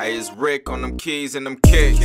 I just Rick on them keys and them kicks.